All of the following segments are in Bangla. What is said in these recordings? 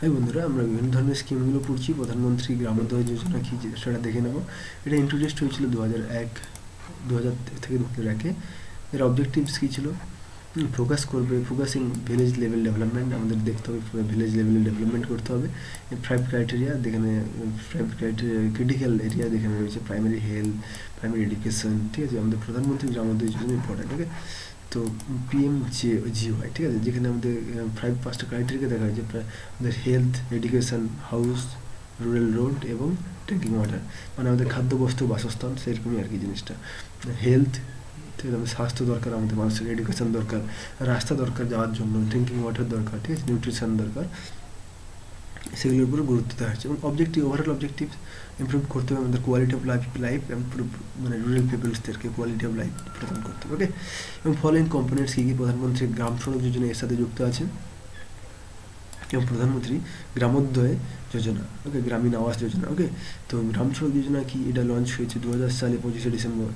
হাই বন্ধুরা, আমরা বিভিন্ন ধরনের স্কিমগুলো পড়ছি প্রধানমন্ত্রী গ্রামোদয় যোজনা কী সেটা দেখে নেব। এটা ইন্ট্রোডিউসড হয়েছিল দু হাজার এক দু হাজার থেকে দু হাজার একে। এর অবজেক্টিভস কী ছিল? ফোকাস করবে ফোকাসিং ভিলেজ লেভেল ডেভেলপমেন্ট আমাদের দেখতে হবে ভিলেজ লেভেলে ডেভেলপমেন্ট করতে হবে। ফাইভ ক্রাইটেরিয়া যেখানে ফাইভ ক্রাইটেরিয়া ক্রিটিক্যাল এরিয়া যেখানে রয়েছে প্রাইমারি হেলথ প্রাইমারি এডুকেশন ঠিক আছে? আমাদের প্রধানমন্ত্রী গ্রামোদয় যোজনা ইম্পর্টেন্ট ওকে তো পিএম জে জিওয়াই ঠিক আছে? যেখানে আমাদের ফাইভ পাঁচটা ক্রাইটেরিয়া দেখা যে আমাদের health education house rural road এবং ড্রিঙ্কিং ওয়াটার মানে আমাদের খাদ্য বস্তু, বাসস্থান, সেরকমই আর কি জিনিসটা। হেলথ ঠিক আমাদের স্বাস্থ্য দরকার আমাদের, মানুষের এডুকেশন দরকার, রাস্তা দরকার যাওয়ার জন্য ড্রিঙ্কিং ওয়াটার দরকার, ঠিক আছে? নিউট্রিশন দরকার। সেগুলোর উপর গুরুত্ব দেওয়া হচ্ছে এবং অবজেক্টিভ ওভারঅল অবজেক্টিভ ইম্প্রুভ করতে হবে আমাদের quality of life life improve মানে রুরাল পিপলসদেরকে কোয়ালিটি অফ লাইফ প্রদান করতে হবে ওকে এবং ফলোইং কম্পোনেন্টস কী কী? প্রধানমন্ত্রী গ্রাম সড়ক যোজনা এর সাথে যুক্ত আছে এবং প্রধানমন্ত্রী গ্রামোদয় যোজনা ওকে গ্রামীণ আবাস যোজনা ওকে তো গ্রাম সড়ক যোজনা কি? এটা লঞ্চ হয়েছে দু হাজার সালে পঁচিশে December.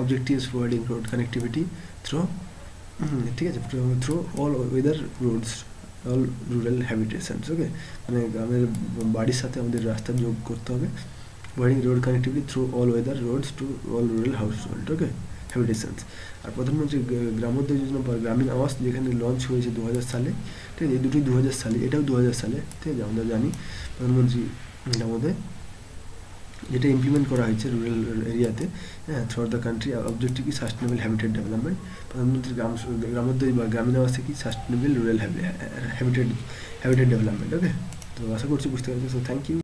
Objectives providing road connectivity through ঠিক আছে? Through all weather roads all rural habitations okay মানে গ্রামের বাড়ির সাথে আমাদের রাস্তা যোগ করতে হবে। ওয়াইডিং road connectivity through all weather roads to all rural household okay habitations আর প্রধানমন্ত্রী গ্রামোদ্যোগ যোজনা বা গ্রামীণ আবাস যেখানে লঞ্চ হয়েছে দু হাজার সালে, ঠিক আছে? এই দুটোই দু হাজার সালে, এটাও দু হাজার সালে, ঠিক আছে? আমরা জানি। প্রধানমন্ত্রী গ্রামোদয় যেটা ইমপ্লিমেন্ট করা হয়েছে রুরাল এরিয়াতে হ্যাঁ থ্রু দ্য কান্ট্রি অবজেক্টিভ কি সাস্টেনেবল হ্যাবিটেড ডেভেলপমেন্ট প্রধানমন্ত্রী গ্রাম গ্রামোদ্যোগ বা গ্রামীণ আবাসে কি sustainable rural habitat habitat development okay তো আশা করছি বুঝতে পারছি সো থ্যাংক ইউ